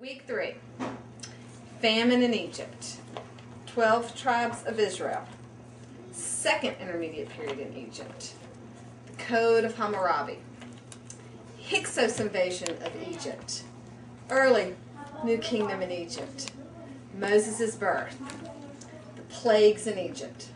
Week 3 Famine in Egypt. 12 tribes of Israel. Second intermediate period in Egypt. The Code of Hammurabi. Hyksos invasion of Egypt. Early New Kingdom in Egypt. Moses' birth. The plagues in Egypt.